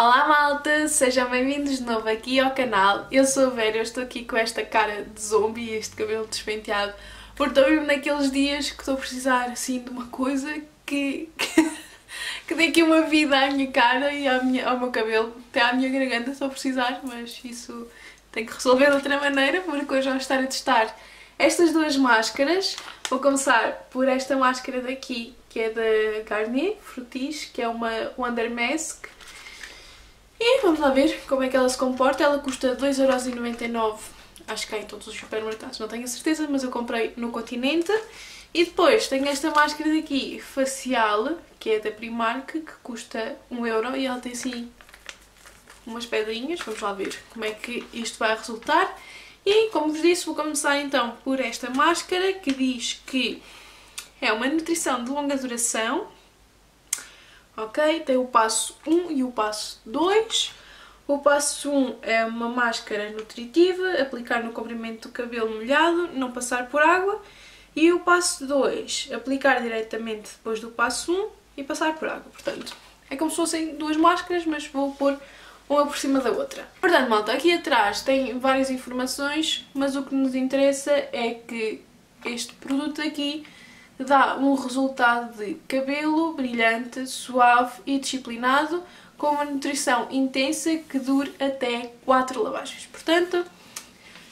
Olá malta, sejam bem-vindos de novo aqui ao canal. Eu sou a Vera, eu estou aqui com esta cara de zombie e este cabelo despenteado porque estou mesmo naqueles dias que estou a precisar assim de uma coisa que, que, que dê aqui uma vida à minha cara e à minha, ao meu cabelo, até à minha garganta estou a precisar, mas isso tem que resolver de outra maneira porque hoje vamos estar a testar estas duas máscaras. Vou começar por esta máscara daqui que é da Garnier Frutis, que é uma Wonder Mask e vamos lá ver como é que ela se comporta. Ela custa 2,99€, acho que há em todos os supermercados, não tenho a certeza, mas eu comprei no Continente. E depois tenho esta máscara daqui, facial, que é da Primark, que custa 1€ e ela tem assim umas pedrinhas. Vamos lá ver como é que isto vai resultar. E como vos disse, vou começar então por esta máscara que diz que é uma nutrição de longa duração, ok? Tem o passo 1 e o passo 2. O passo 1 é uma máscara nutritiva, aplicar no comprimento do cabelo molhado, não passar por água. E o passo 2, aplicar diretamente depois do passo 1 e passar por água. Portanto, é como se fossem duas máscaras, mas vou pôr uma por cima da outra. Portanto, malta, aqui atrás tem várias informações, mas o que nos interessa é que este produto aqui dá um resultado de cabelo brilhante, suave e disciplinado, com uma nutrição intensa que dure até 4 lavagens. Portanto,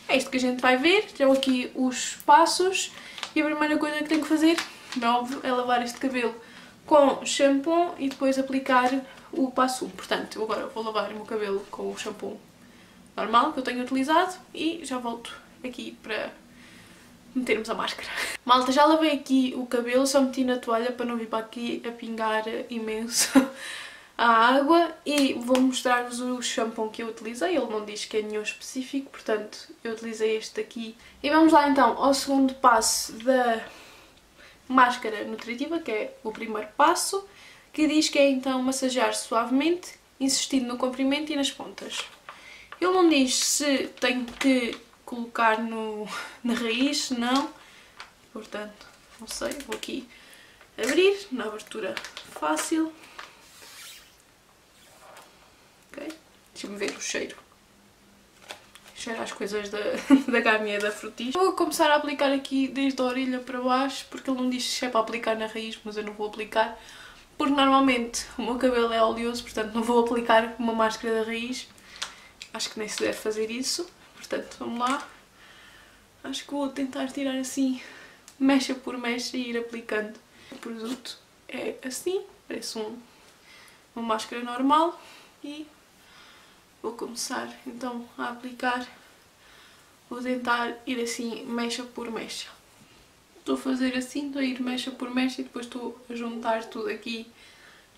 é isto que a gente vai ver. Estão aqui os passos e a primeira coisa que tenho que fazer, é óbvio, é lavar este cabelo com shampoo e depois aplicar o passo 1. Portanto, eu agora vou lavar o meu cabelo com o shampoo normal que eu tenho utilizado e já volto aqui para metermos a máscara. Malta, já lavei aqui o cabelo, só meti na toalha para não vir para aqui a pingar imenso a água e vou mostrar-vos o shampoo que eu utilizei, ele não diz que é nenhum específico, portanto eu utilizei este aqui. E vamos lá então ao segundo passo da máscara nutritiva, que é o primeiro passo, que diz que é então massagear suavemente, insistindo no comprimento e nas pontas. Ele não diz se tenho que colocar no, na raiz, não. Portanto, não sei, vou aqui abrir, na abertura fácil. Ok, deixa-me ver o cheiro. Cheira as coisas da, da Garnier da Frutis. Vou começar a aplicar aqui desde a orelha para baixo, porque ele não diz se é para aplicar na raiz, mas eu não vou aplicar. Porque normalmente o meu cabelo é oleoso, portanto não vou aplicar uma máscara da raiz. Acho que nem se deve fazer isso. Portanto, vamos lá. Acho que vou tentar tirar assim, mecha por mecha e ir aplicando. O produto é assim, parece um, uma máscara normal e vou começar então a aplicar. Vou tentar ir assim, mecha por mecha. Estou a fazer assim, estou a ir mecha por mecha e depois estou a juntar tudo aqui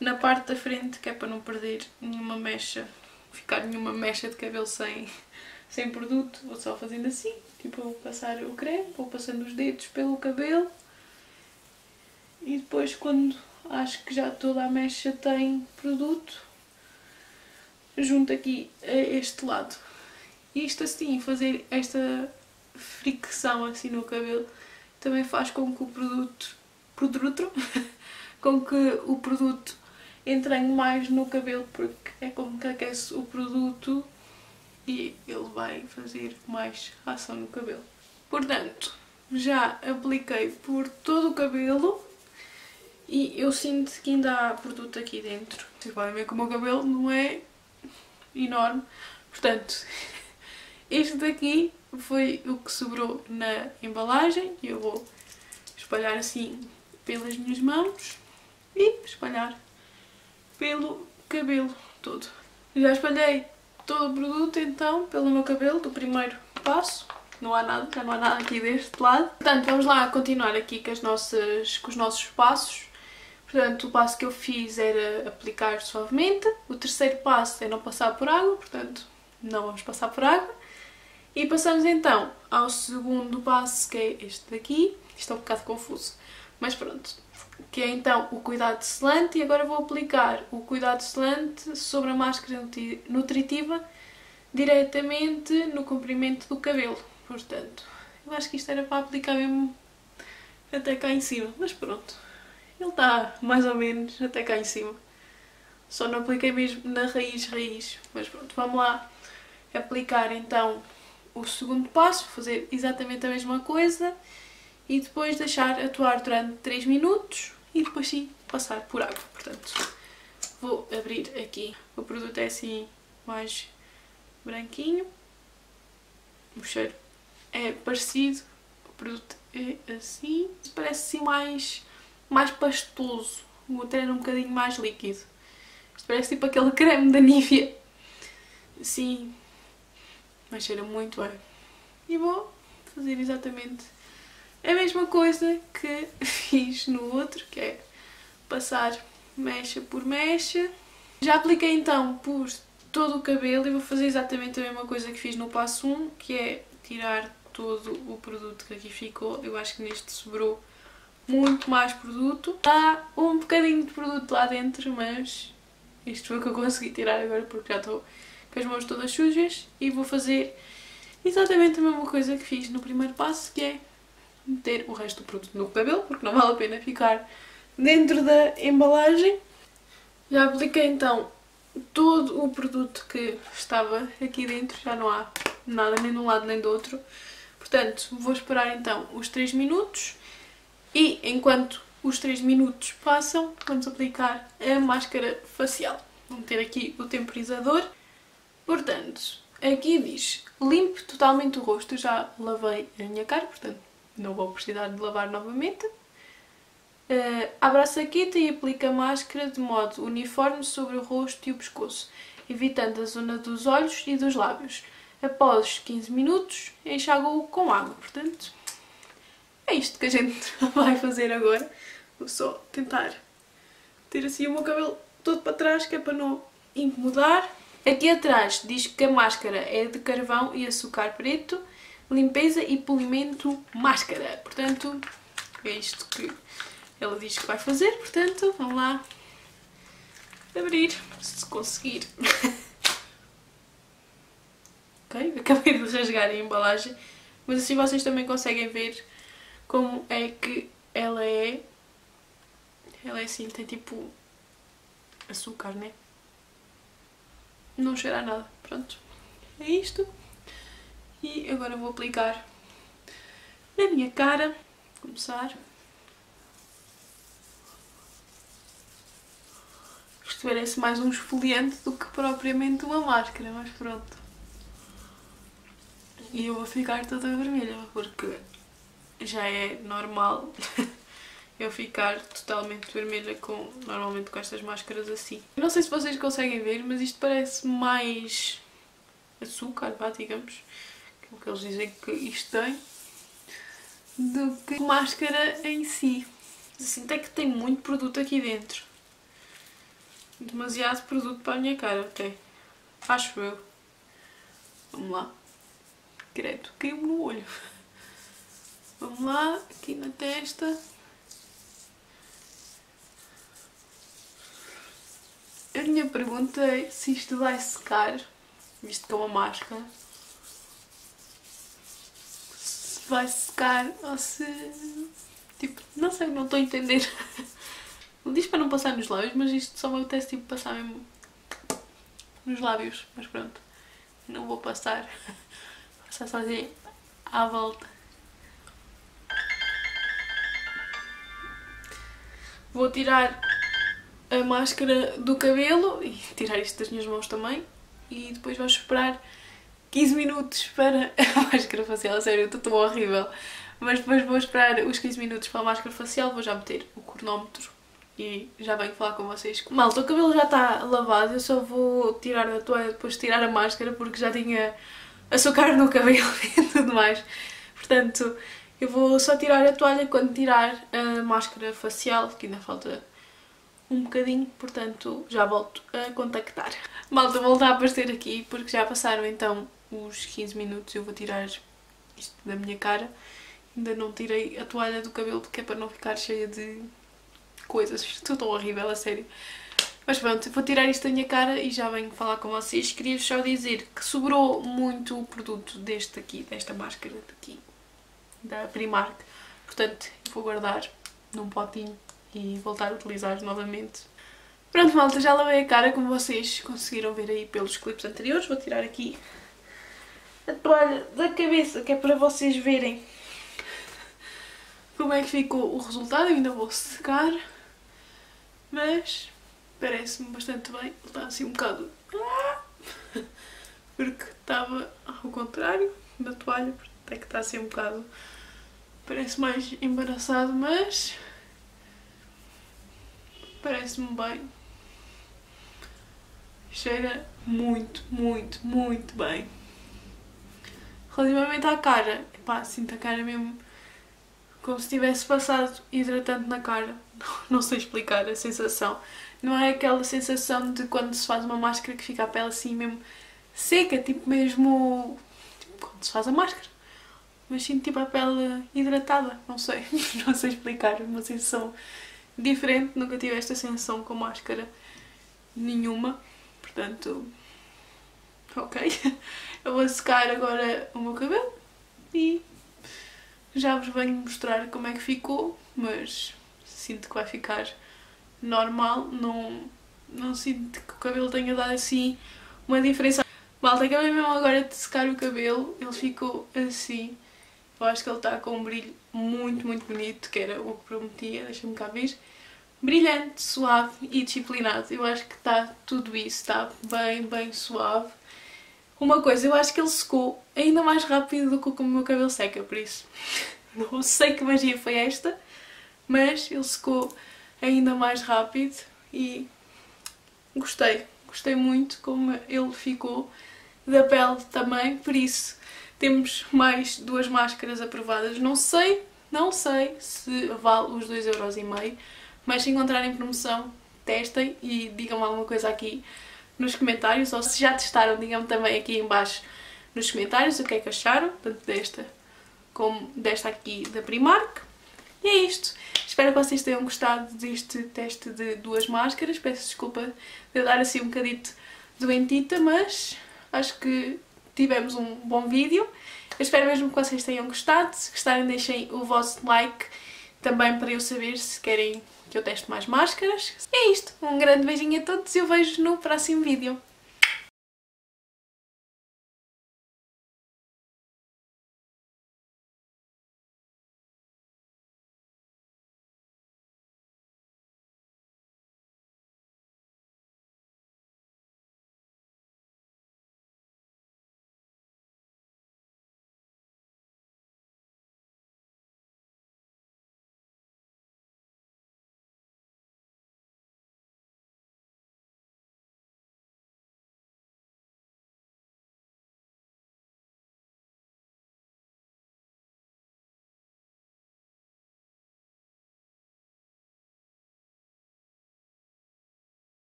na parte da frente, que é para não perder nenhuma mecha, ficar nenhuma mecha de cabelo sem, sem produto, vou só fazendo assim, tipo vou passar o creme, vou passando os dedos pelo cabelo e depois quando acho que já toda a mecha tem produto, junto aqui a este lado. Isto assim, fazer esta fricção assim no cabelo também faz com que o produto, produto com que o produto entranhe mais no cabelo porque é como que aquece o produto e ele vai fazer mais ação no cabelo. Portanto, já apliquei por todo o cabelo e eu sinto que ainda há produto aqui dentro. Vocês podem ver que o meu cabelo não é enorme. Portanto, este daqui foi o que sobrou na embalagem e eu vou espalhar assim pelas minhas mãos e espalhar pelo cabelo todo. Já espalhei todo o produto então pelo meu cabelo do primeiro passo. Não há nada, já não há nada aqui deste lado. Portanto, vamos lá continuar aqui com, as nossas, com os nossos passos. Portanto, o passo que eu fiz era aplicar suavemente. O terceiro passo é não passar por água, portanto, não vamos passar por água. E passamos então ao segundo passo, que é este daqui. Isto é um bocado confuso, mas pronto. Que é então o cuidado selante e agora vou aplicar o cuidado selante sobre a máscara nutritiva diretamente no comprimento do cabelo. Portanto, eu acho que isto era para aplicar mesmo até cá em cima, mas pronto. Ele está mais ou menos até cá em cima. Só não apliquei mesmo na raiz, raiz. Mas pronto, vamos lá aplicar então o segundo passo, fazer exatamente a mesma coisa e depois deixar atuar durante 3 minutos e depois sim passar por água. Portanto, vou abrir aqui. O produto é assim mais branquinho. O cheiro é parecido. O produto é assim. Parece assim mais, mais pastoso. O outro era um bocadinho mais líquido. Isto parece tipo aquele creme da Nivea. Sim. Mas cheira muito bem. E vou fazer exatamente a mesma coisa que fiz no outro, que é passar mecha por mecha. Já apliquei então por todo o cabelo e vou fazer exatamente a mesma coisa que fiz no passo 1, que é tirar todo o produto que aqui ficou. Eu acho que neste sobrou muito mais produto. Há um bocadinho de produto lá dentro, mas isto foi o que eu consegui tirar agora porque já estou com as mãos todas sujas e vou fazer exatamente a mesma coisa que fiz no primeiro passo, que é meter o resto do produto no cabelo, porque não vale a pena ficar dentro da embalagem. Já apliquei então todo o produto que estava aqui dentro, já não há nada nem de um lado nem do outro. Portanto, vou esperar então os 3 minutos e enquanto os 3 minutos passam, vamos aplicar a máscara facial. Vou meter aqui o temporizador. Portanto, aqui diz limpe totalmente o rosto. Já lavei a minha cara, portanto não vou precisar de lavar novamente. Uh, a saqueta e aplica a máscara de modo uniforme sobre o rosto e o pescoço, evitando a zona dos olhos e dos lábios. Após 15 minutos, enxaga-o com água. Portanto, é isto que a gente vai fazer agora. Vou só tentar ter assim o meu cabelo todo para trás, que é para não incomodar. Aqui atrás diz que a máscara é de carvão e açúcar preto, limpeza e polimento máscara. Portanto, é isto que ela diz que vai fazer. Portanto, vamos lá abrir, se conseguir. ok, acabei de rasgar a embalagem, mas assim vocês também conseguem ver como é que ela é. Ela é assim, tem tipo açúcar, né? Não cheira a nada. Pronto. É isto. E agora vou aplicar na minha cara. Começar. Isto parece mais um esfoliante do que propriamente uma máscara, mas pronto. E eu vou ficar toda vermelha porque já é normal eu ficar totalmente vermelha com, normalmente com estas máscaras assim. Não sei se vocês conseguem ver, mas isto parece mais açúcar, vá, digamos, o que eles dizem que isto tem, do que máscara em si. Sinto é que tem muito produto aqui dentro. Demasiado produto para a minha cara, ok? Acho eu. Vamos lá. Credo, caiu-me no olho. Vamos lá, aqui na testa. A minha pergunta é se isto vai secar, visto que é uma máscara. Se vai secar ou se... Tipo, não sei, não estou a entender. Diz para não passar nos lábios, mas isto só me apetece tipo, passar mesmo nos lábios. Mas pronto, não vou passar. Vou passar sozinha à volta. Vou tirar a máscara do cabelo e tirar isto das minhas mãos também. E depois vamos esperar 15 minutos para a máscara facial. Sério, eu estou tão horrível. Mas depois vou esperar os 15 minutos para a máscara facial, vou já meter o cronómetro e já venho falar com vocês. Malta, o cabelo já está lavado, eu só vou tirar a toalha depois de tirar a máscara porque já tinha açúcar no cabelo e tudo mais. Portanto, eu vou só tirar a toalha quando tirar a máscara facial, que ainda falta um bocadinho, portanto já volto a contactar. Malta, voltar a aparecer aqui porque já passaram então os 15 minutos, eu vou tirar isto da minha cara. Ainda não tirei a toalha do cabelo porque é para não ficar cheia de coisas. Estou tão horrível, a sério. Mas pronto, vou tirar isto da minha cara e já venho falar com vocês. Queria só dizer que sobrou muito o produto deste aqui, desta máscara daqui da Primark. Portanto, vou guardar num potinho e voltar a utilizar novamente. Pronto, malta, já lavei a cara, como vocês conseguiram ver aí pelos clipes anteriores. Vou tirar aqui a toalha da cabeça, que é para vocês verem como é que ficou o resultado. Eu ainda vou secar, mas parece-me bastante bem. Está assim um bocado... Porque estava ao contrário da toalha, até que está assim um bocado... Parece mais embaraçado, mas... Parece-me bem. Cheira muito, muito, muito bem. Relativamente à cara, pá, sinto a cara mesmo como se tivesse passado hidratante na cara. Não sei explicar a sensação. Não é aquela sensação de quando se faz uma máscara que fica a pele assim mesmo seca, tipo mesmo tipo quando se faz a máscara. Mas sinto tipo a pele hidratada, não sei, não sei explicar, uma sensação diferente, nunca tive esta sensação com máscara nenhuma. Portanto, ok. Eu vou secar agora o meu cabelo e já vos venho mostrar como é que ficou, mas sinto que vai ficar normal, não, não sinto que o cabelo tenha dado assim uma diferença. Malta, acabei mesmo agora de secar o cabelo, ele ficou assim. Eu acho que ele está com um brilho muito, muito bonito, que era o que prometia, deixa-me cá ver brilhante, suave e disciplinado. Eu acho que está tudo isso, está bem, bem suave. Uma coisa, eu acho que ele secou ainda mais rápido do que o meu cabelo seca, por isso não sei que magia foi esta, mas ele secou ainda mais rápido e gostei, gostei muito como ele ficou da pele também, por isso temos mais duas máscaras aprovadas. Não sei, não sei se vale os 2,5€, mas se encontrarem promoção, testem e digam-me alguma coisa aqui nos comentários, ou se já testaram, digam-me também aqui em baixo nos comentários o que é que acharam, tanto desta como desta aqui da Primark. E é isto. Espero que vocês tenham gostado deste teste de duas máscaras. Peço desculpa de dar assim um bocadito doentita, mas acho que tivemos um bom vídeo. Eu espero mesmo que vocês tenham gostado. Se gostarem, deixem o vosso like também para eu saber se querem que eu teste mais máscaras. É isto, um grande beijinho a todos e eu vejo no próximo vídeo.